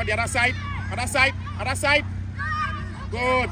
On the other side. Other side. Other side. Good.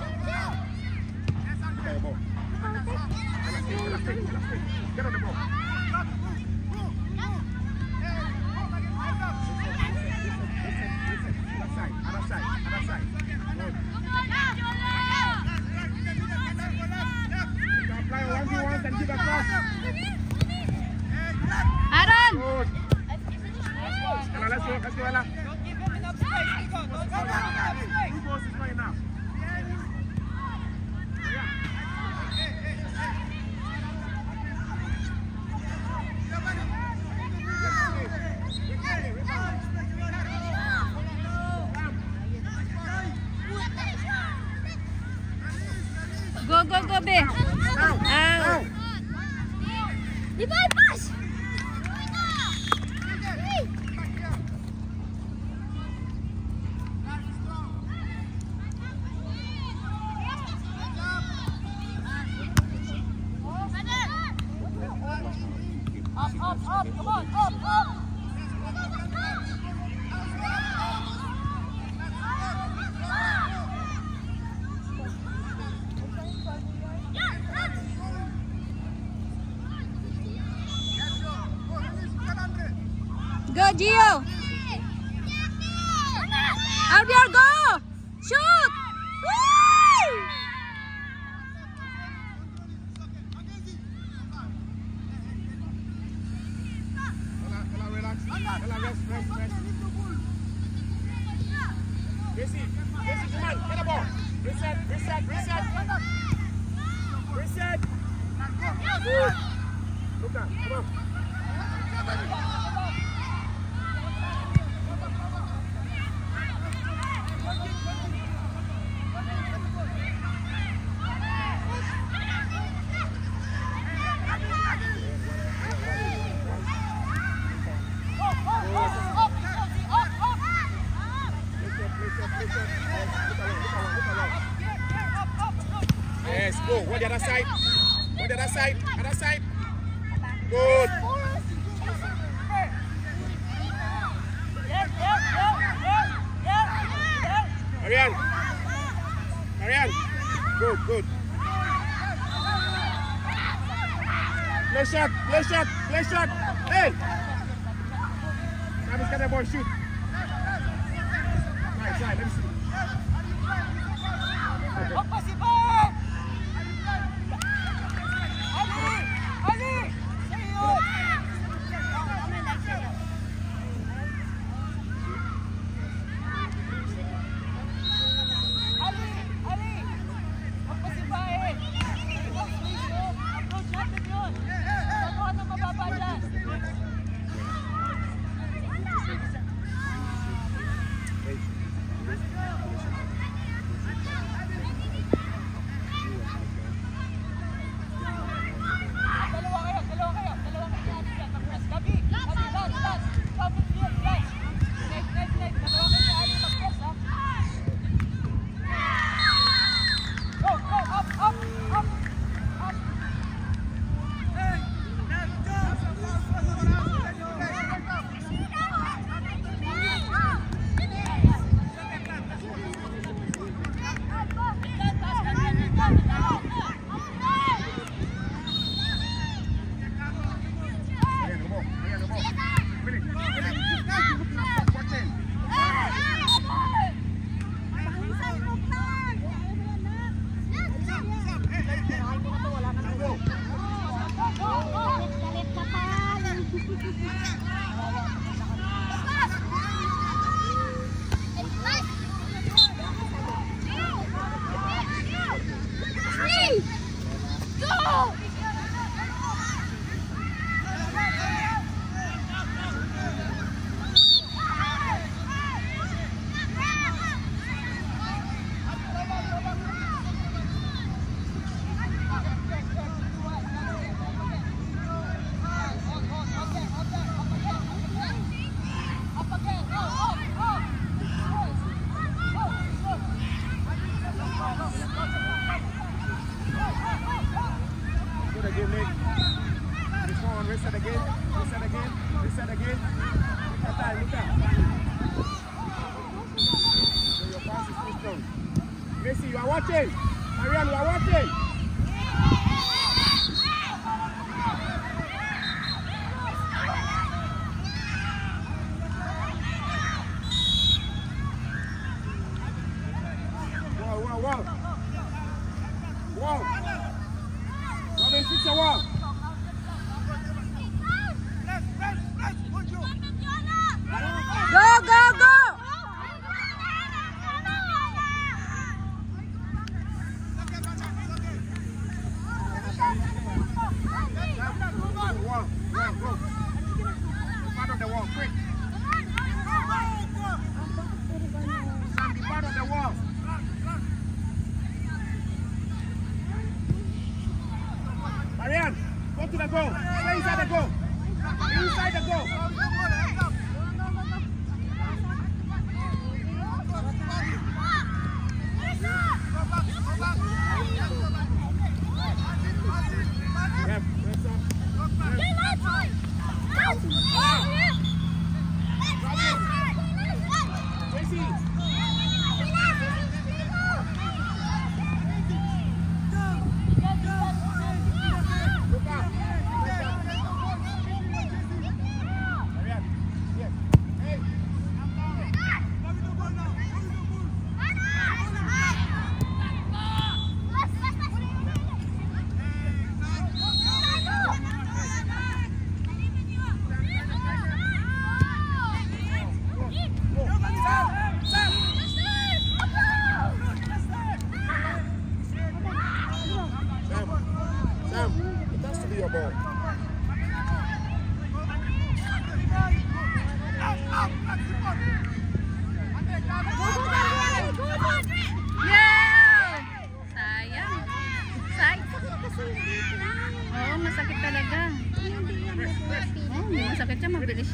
Oh, masakit siya, mabilis.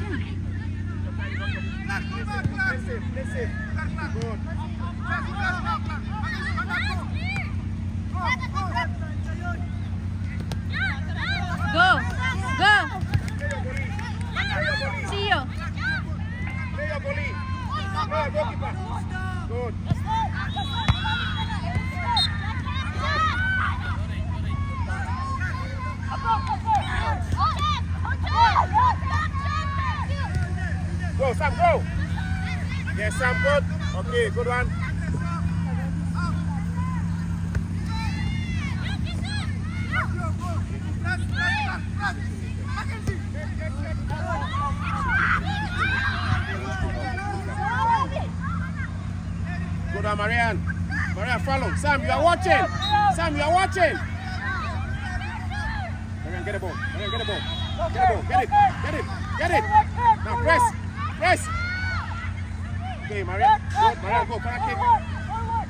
Go! Go! See! Go! Good! Yes, Sam, good. Okay, good one. Good one, Marianne. Marianne, follow. Sam, you are watching. Sam, you are watching. Marianne, get the ball. Marianne, get the ball. Get the ball. Get it. Get it. Get it. Now. Press. Okay, Marianne. Go. Marianne, go. Correct kick.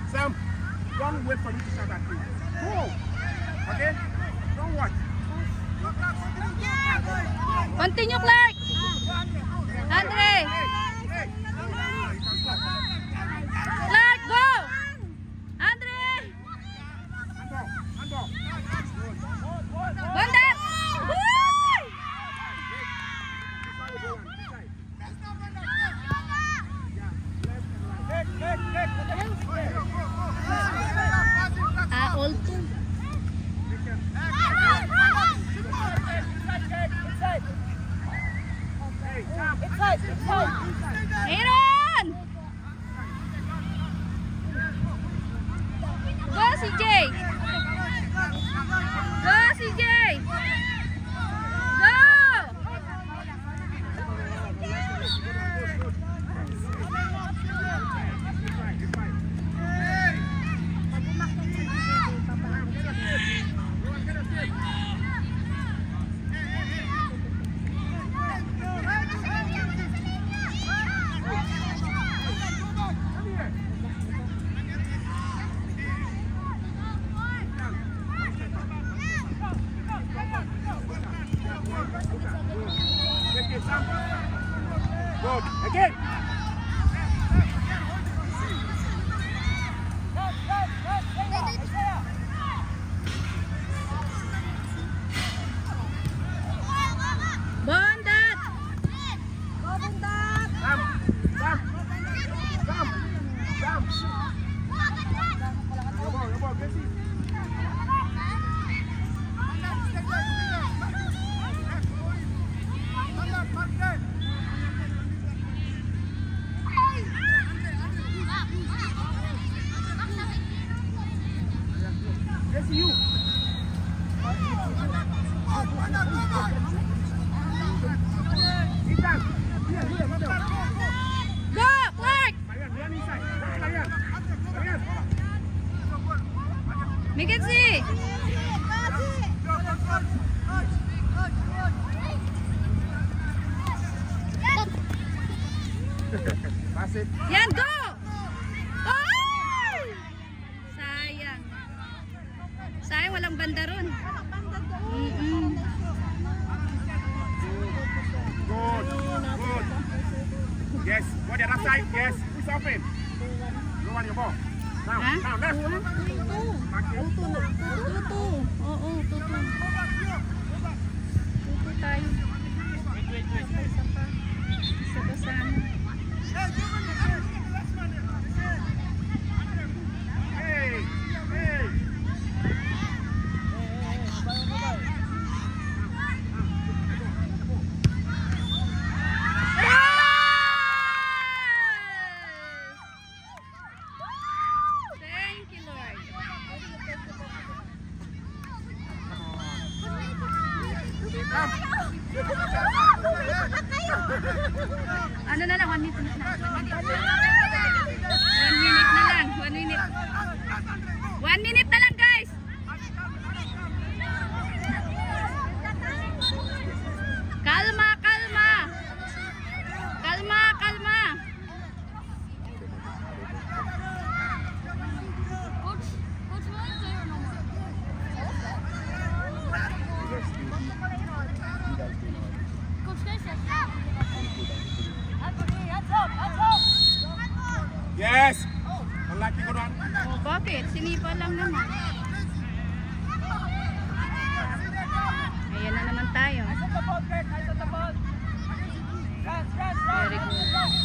Sam, don't wait for me to shot that thing. Go. Okay? Don't watch. Continue, Clark! Andre! Yes! Ang laki ko ron. Oh, bakit? Sinipa lang naman. Ayan na naman tayo. Very good.